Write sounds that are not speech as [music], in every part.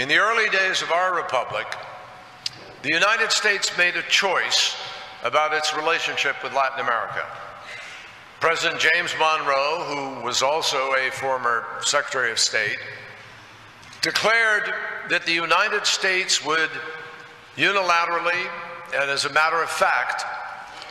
In the early days of our republic, the United States made a choice about its relationship with Latin America. President James Monroe, who was also a former Secretary of State, declared that the United States would unilaterally and as a matter of fact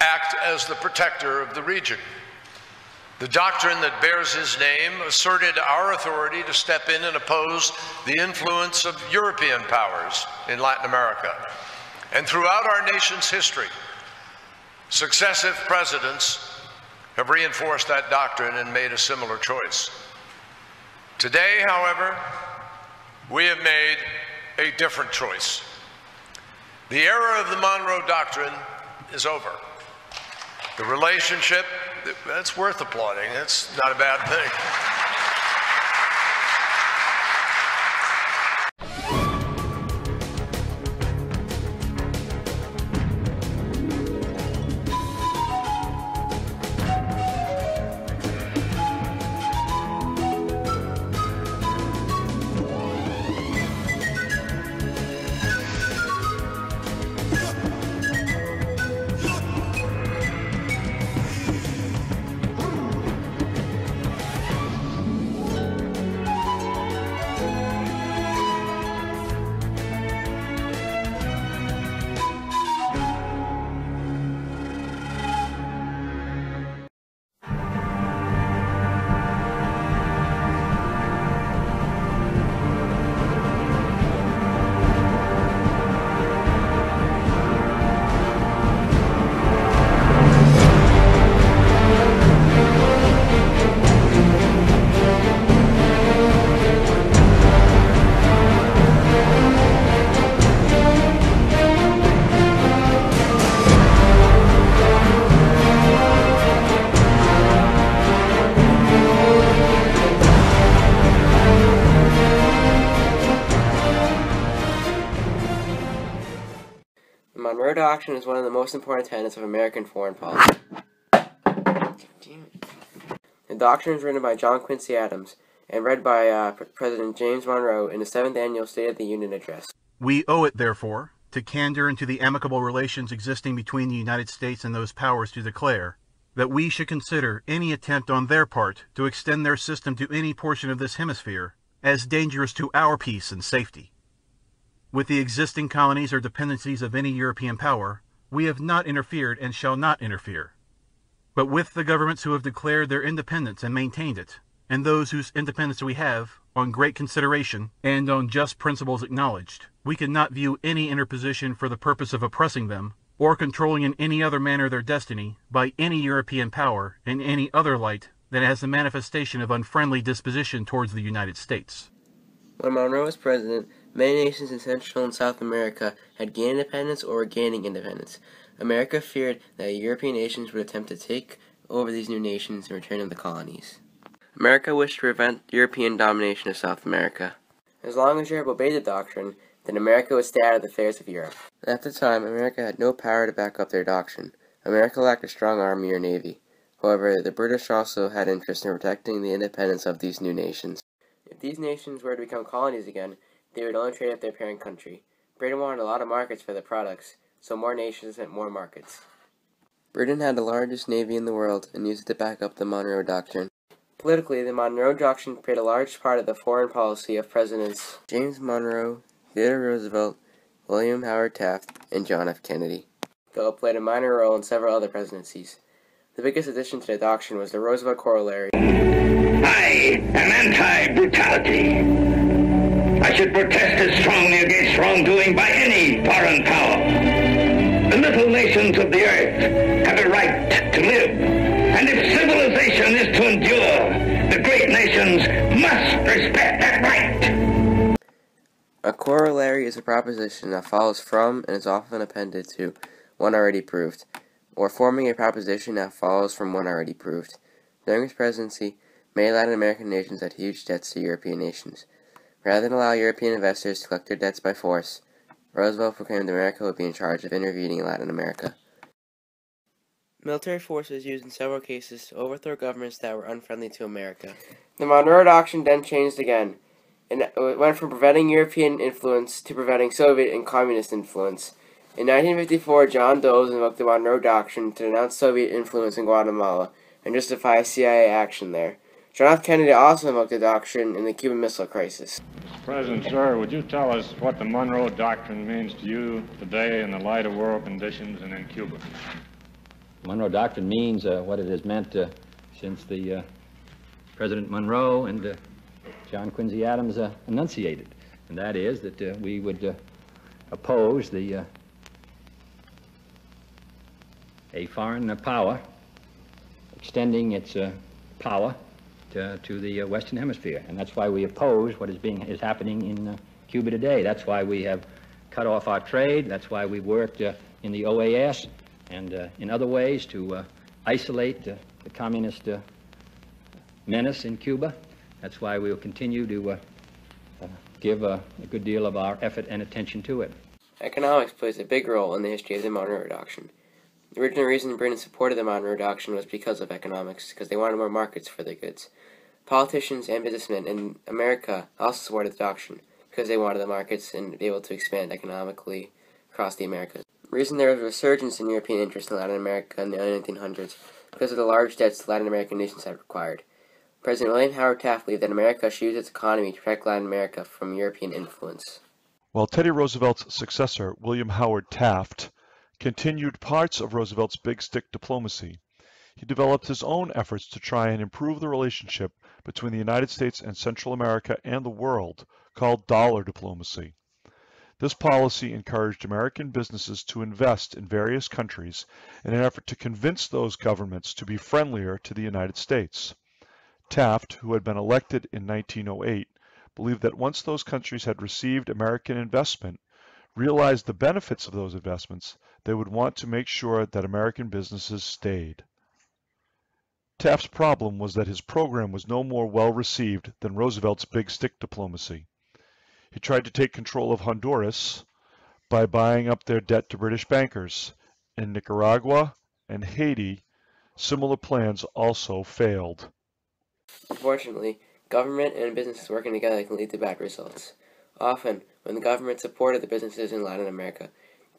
act as the protector of the region. The doctrine that bears his name asserted our authority to step in and oppose the influence of European powers in Latin America. And throughout our nation's history, successive presidents have reinforced that doctrine and made a similar choice. Today, however, we have made a different choice. The era of the Monroe Doctrine is over. The relationship, that's worth applauding. That's not a bad thing. Monroe Doctrine is one of the most important tenets of American foreign policy. The doctrine is written by John Quincy Adams and read by uh, President James Monroe in the seventh annual State of the Union address. We owe it, therefore, to candor and to the amicable relations existing between the United States and those powers to declare that we should consider any attempt on their part to extend their system to any portion of this hemisphere as dangerous to our peace and safety. With the existing colonies or dependencies of any European power, we have not interfered and shall not interfere. But with the governments who have declared their independence and maintained it, and those whose independence we have, on great consideration, and on just principles acknowledged, we cannot view any interposition for the purpose of oppressing them, or controlling in any other manner their destiny, by any European power in any other light than as a manifestation of unfriendly disposition towards the United States. When Monroe was president, Many nations in Central and South America had gained independence or were gaining independence. America feared that European nations would attempt to take over these new nations and return them the colonies. America wished to prevent European domination of South America. As long as Europe obeyed the doctrine, then America would stay out of the affairs of Europe. At the time, America had no power to back up their doctrine. America lacked a strong army or navy. However, the British also had interest in protecting the independence of these new nations. If these nations were to become colonies again, they would only trade with their parent country. Britain wanted a lot of markets for their products, so more nations meant more markets. Britain had the largest navy in the world and used it to back up the Monroe Doctrine. Politically, the Monroe Doctrine played a large part of the foreign policy of Presidents James Monroe, Theodore Roosevelt, William Howard Taft, and John F. Kennedy, though it played a minor role in several other presidencies. The biggest addition to the doctrine was the Roosevelt Corollary. I am anti-brutality. I should protest as strongly against wrongdoing by any foreign power. The little nations of the earth have a right to live. And if civilization is to endure, the great nations must respect that right. A corollary is a proposition that follows from and is often appended to one already proved, or forming a proposition that follows from one already proved. During his presidency, many Latin American nations had huge debts to European nations. Rather than allow European investors to collect their debts by force, Roosevelt proclaimed that America would be in charge of intervening in Latin America. Military force was used in several cases to overthrow governments that were unfriendly to America. The Monroe Doctrine then changed again. and it went from preventing European influence to preventing Soviet and communist influence. In 1954, John Doe invoked the Monroe Doctrine to denounce Soviet influence in Guatemala and justify CIA action there. John F. Kennedy also invoked the doctrine in the Cuban Missile Crisis. President, sir, would you tell us what the Monroe Doctrine means to you today in the light of world conditions and in Cuba? The Monroe Doctrine means uh, what it has meant uh, since the uh, President Monroe and uh, John Quincy Adams uh, enunciated, and that is that uh, we would oppose the a foreign power extending its power uh, to the uh, Western Hemisphere. And that's why we oppose what is, being, is happening in uh, Cuba today. That's why we have cut off our trade. That's why we worked uh, in the OAS and uh, in other ways to uh, isolate the communist menace in Cuba. That's why we will continue to give a good deal of our effort and attention to it. Economics plays a big role in the history of the Monroe Doctrine. The original reason Britain supported the Monroe Doctrine was because of economics, because they wanted more markets for their goods. Politicians and businessmen in America also supported the doctrine because they wanted the markets and be able to expand economically across the Americas. The reason there was a resurgence in European interest in Latin America in the early 1900s because of the large debts Latin American nations had required. President William Howard Taft believed that America should use its economy to protect Latin America from European influence. While Teddy Roosevelt's successor, William Howard Taft, continued parts of Roosevelt's big stick diplomacy, he developed his own efforts to try and improve the relationship between the United States and Central America and the world called dollar diplomacy. This policy encouraged American businesses to invest in various countries in an effort to convince those governments to be friendlier to the United States. Taft, who had been elected in 1908, believed that once those countries had received American investment, realized the benefits of those investments, they would want to make sure that American businesses stayed. Taft's problem was that his program was no more well received than Roosevelt's big stick diplomacy. He tried to take control of Honduras by buying up their debt to British bankers. In Nicaragua and Haiti, similar plans also failed. Unfortunately, government and businesses working together can lead to bad results. Often, when the government supported the businesses in Latin America,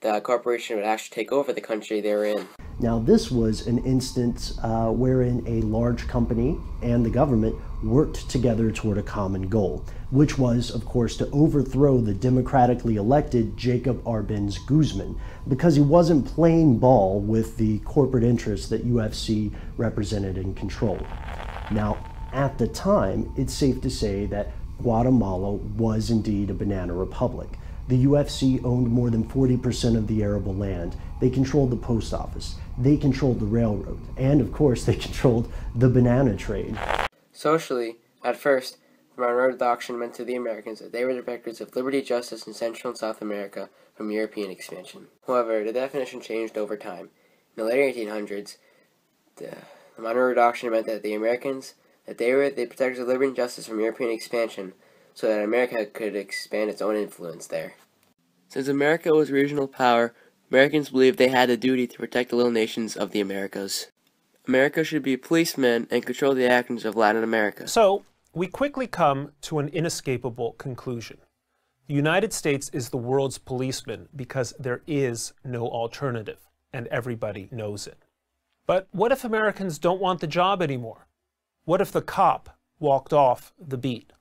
the corporation would actually take over the country they were in. Now, this was an instance uh, wherein a large company and the government worked together toward a common goal, which was, of course, to overthrow the democratically elected Jacob Arbenz Guzman because he wasn't playing ball with the corporate interests that UFC represented and controlled. Now, at the time, it's safe to say that Guatemala was indeed a banana republic. The UFC owned more than 40% of the arable land. They controlled the post office. They controlled the railroad. And of course, they [laughs] controlled the banana trade. Socially, at first, the Monroe Doctrine meant to the Americans that they were the protectors of liberty, justice in Central and South America from European expansion. However, the definition changed over time. In the later 1800s, the, the Monroe Doctrine meant that the Americans, that they were the protectors of liberty and justice from European expansion, so that America could expand its own influence there. Since America was a regional power, Americans believed they had a duty to protect the little nations of the Americas. America should be a policeman and control the actions of Latin America. So, we quickly come to an inescapable conclusion. The United States is the world's policeman because there is no alternative, and everybody knows it. But what if Americans don't want the job anymore? What if the cop walked off the beat?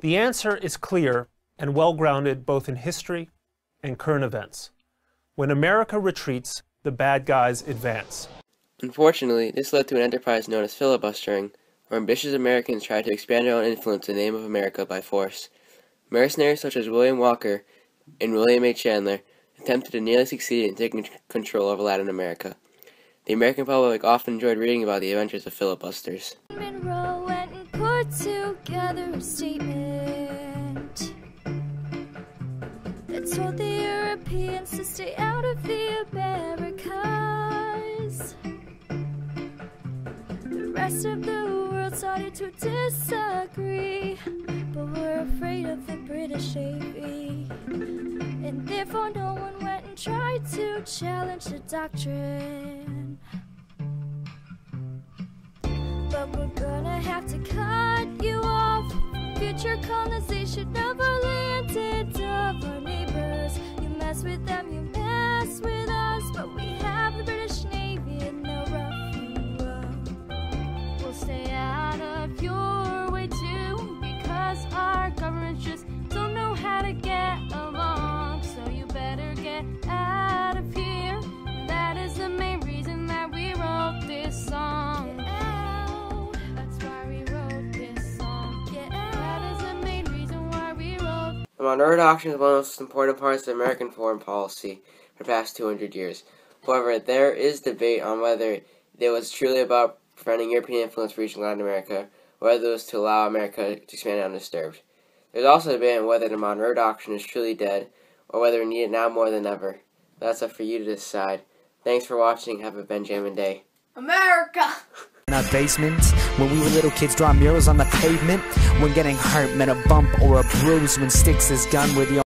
The answer is clear and well grounded both in history and current events. When America retreats, the bad guys advance. Unfortunately, this led to an enterprise known as filibustering, where ambitious Americans tried to expand their own influence in the name of America by force. Mercenaries such as William Walker and William H. Chandler attempted to nearly succeed in taking control over Latin America. The American public often enjoyed reading about the adventures of filibusters. Monroe went and put together a statement that told the Europeans to stay out of the Americas. The rest of the world started to disagree, but were afraid of the British Navy. And therefore, no one went and tried to challenge the doctrine. Have to cut you off. Future colonization of Monroe Doctrine is one of the most important parts of American foreign policy for the past 200 years. However, there is debate on whether it was truly about preventing European influence reaching Latin America, or whether it was to allow America to expand undisturbed. There's also debate on whether the Monroe Doctrine is truly dead, or whether we need it now more than ever. That's up for you to decide. Thanks for watching. Have a Benjamin Day. America! [laughs] Our basements, when we were little kids, draw murals on the pavement. When getting hurt meant a bump or a bruise. When sticks is gun, we're the